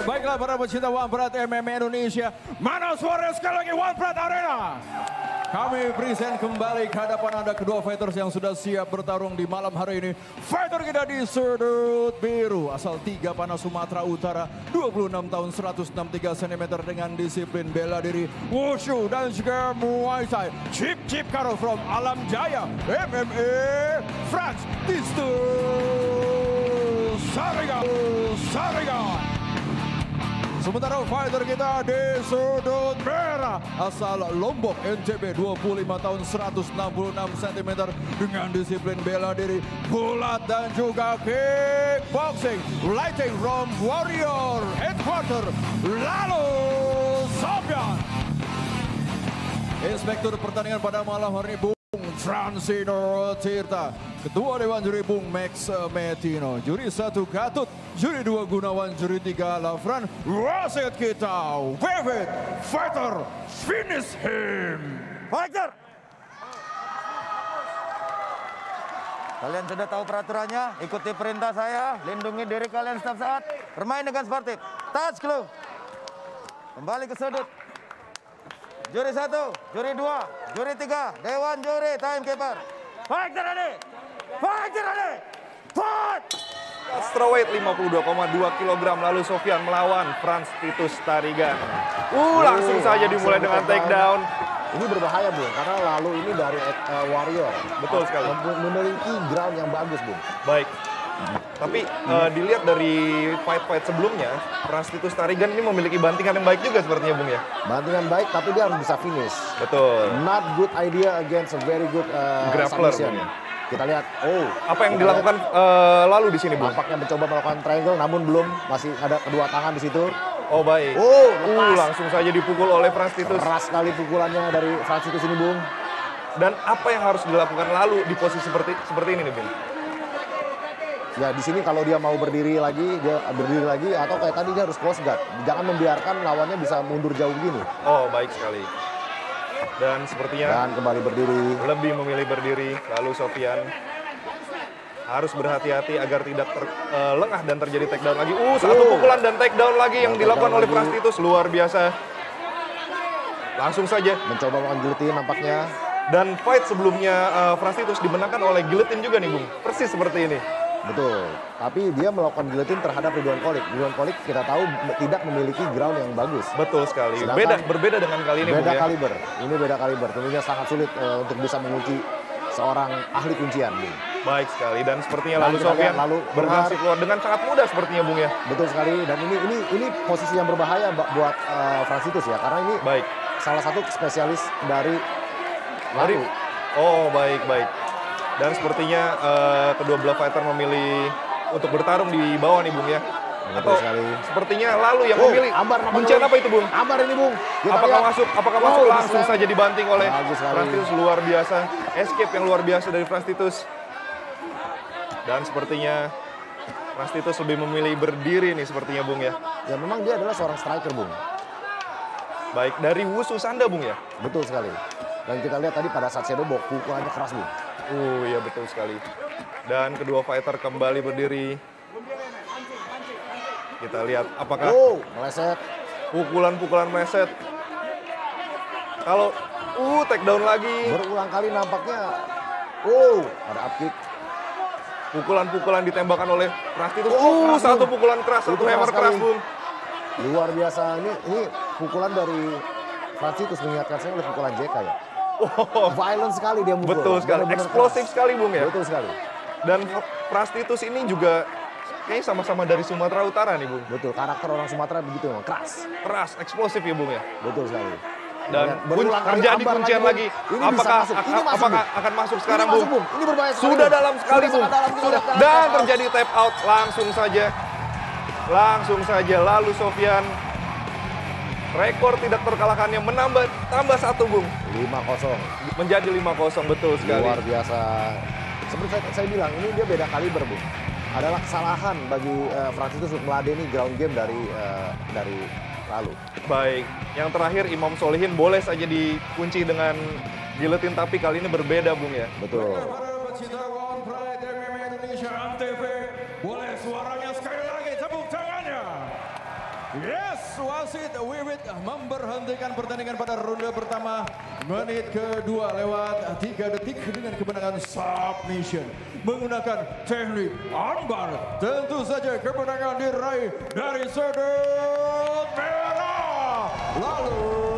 Baiklah para pecinta One Berat MMA Indonesia. Mana suara sekali lagi One Berat Arena? Kami present kembali ke hadapan Anda kedua fighters yang sudah siap bertarung di malam hari ini. Fighter kita di sudut biru, asal tiga panah Sumatera Utara, 26 tahun 163 cm dengan disiplin bela diri, wushu dan juga muay thai. Chip Chip Karo from Alam Jaya, MMA, France, Tistu, Sariga, Sariga. Sementara fighter kita di sudut merah. Asal Lombok NCB 25 tahun 166 cm dengan disiplin bela diri bulat dan juga kickboxing. Lighting from warrior headquarter lalu Sofian. Inspektur pertandingan pada malam hari ini Bung Fransino Tirta. Ketua Dewan Juri Bung Max Metino. Juri satu Gatut. Juri dua Gunawan. Juri tiga Lafran. Wasit kita Vivid Fighter. Finish him. Fighter! Kalian sudah tahu peraturannya, ikuti perintah saya, lindungi diri kalian setiap saat, bermain dengan sportif. Touch clue. Kembali ke sudut. Juri satu, juri dua, juri tiga, dewan juri, timekeeper. Fighter ready! Fighter ready! Fight! Strawweight 52,2 kg lalu Sofian melawan Franz Titus Tarigan. Uh, langsung saja dimulai dengan takedown. Ini berbahaya, Bung, karena lalu ini dari uh, Warrior. Betul sekali. Mem- Memiliki ground yang bagus, Bung. Baik. Tapi eh, dilihat dari fight-fight sebelumnya, Franz Titus Tarigan ini memiliki bantingan yang baik juga sepertinya Bung ya. Bantingan baik, tapi dia harus bisa finish. Betul. Not good idea against a very good uh, Grappler, submission. Bung, ya. Kita lihat, oh. Apa yang dilakukan eh, lalu di sini Bung? Nampaknya mencoba melakukan triangle, namun belum. Masih ada kedua tangan di situ. Oh baik. Oh, Uh, langsung saja dipukul oleh Franz Titus. Keras sekali pukulannya dari Francis ini, Bung. Dan apa yang harus dilakukan lalu di posisi seperti seperti ini nih Bung? Ya di sini kalau dia mau berdiri lagi, dia berdiri lagi atau kayak tadi dia harus close guard. Jangan membiarkan lawannya bisa mundur jauh begini. Oh baik sekali. Dan sepertinya Dan kembali berdiri. lebih memilih berdiri. Lalu Sofian harus berhati-hati agar tidak ter- eh, lengah dan terjadi takedown lagi. Uh, satu pukulan dan takedown lagi yang dilakukan oleh. Prastitus luar biasa. Langsung saja. Mencoba guillotine nampaknya. Dan fight sebelumnya eh, Prastitus dimenangkan oleh guillotine juga nih, Bung. Persis seperti ini. Betul. Tapi dia melakukan guillotine terhadap Ridwan Kolik. Ridwan Kolik kita tahu tidak memiliki ground yang bagus. Betul sekali. Sedangkan- Beda berbeda dengan kali ini, beda Bung ya. kaliber. Ini beda kaliber. Tentunya sangat sulit eh, untuk bisa mengunci seorang ahli kuncian. Bung. Baik sekali dan sepertinya Dan lalu Sofian lalu berhasil keluar. dengan sangat mudah sepertinya, Bung ya. Betul sekali. Dan ini ini ini posisi yang berbahaya buat Fransitus ya. Karena ini Baik. salah satu spesialis dari Dari lalu. Oh, baik, baik. Dan sepertinya eh, kedua belah fighter memilih untuk bertarung di bawah nih, Bung ya. Betul Atau sekali. sepertinya lalu yang Oh, memilih. Ambar Kuncian apa itu, Bung? Ambar ini, Bung. Kita apakah lihat. masuk? Apakah Wow, masuk? di Langsung saja dibanting oleh. Frantitus luar biasa. Escape yang luar biasa dari Frantitus. Dan sepertinya Frantitus lebih memilih berdiri nih sepertinya, Bung ya. Ya memang dia adalah seorang striker, Bung. Baik, dari Wusu Sanda, Bung ya. Betul sekali. Dan kita lihat tadi pada saat shadow box, pukulannya keras, Bung. Uh, iya betul sekali. Dan kedua fighter kembali berdiri. Kita lihat apakah Oh, meleset. pukulan-pukulan meset. Kalau uh takedown lagi, Berulang kali nampaknya. Oh, ada up kick. pukulan-pukulan ditembakkan oleh Prastitus. Oh, uh, satu pukulan keras, Itu satu hammer keras. Bung. Luar biasa. Ini ini pukulan dari Francis mengingatkan saya oleh pukulan JK ya. Oh, Violent sekali dia mukul. betul sekali, Benar-benar eksplosif keras. sekali, Bung ya. Betul sekali. Dan Prastitus ini juga kayaknya sama-sama dari Sumatera Utara nih, Bung. Betul, karakter orang Sumatera begitu memang keras. Keras, eksplosif ya, Bung ya. Betul sekali. Dan Berulang kali terjadi kuncian Bung. lagi. Ini bisa apakah masuk. Ini masuk, apakah Bung. akan masuk sekarang, Ini masuk, Bung? Bung. Ini berbahaya sekali. Sudah Bung. dalam sekali, Sudah Bung. dalam, Sudah. Dan terjadi tap out langsung saja. Langsung saja lalu Sofian rekor tidak terkalahkannya menambah tambah satu, Bung. 5-0. Menjadi 5-0 betul sekali. Luar biasa. Seperti saya, saya bilang, ini dia beda kaliber, Bung. Adalah kesalahan bagi uh, Francis untuk meladeni ground game dari eh, dari lalu. Baik. Yang terakhir Imam Solihin boleh saja dikunci dengan giletin tapi kali ini berbeda, Bung ya. Betul. Indonesia boleh suaranya sekali lagi tepuk tangannya. Yes, wasit Wiwit memberhentikan pertandingan pada ronde pertama menit kedua lewat 3 detik dengan kemenangan submission menggunakan teknik armbar. Tentu saja kemenangan diraih dari sudut merah. Lalu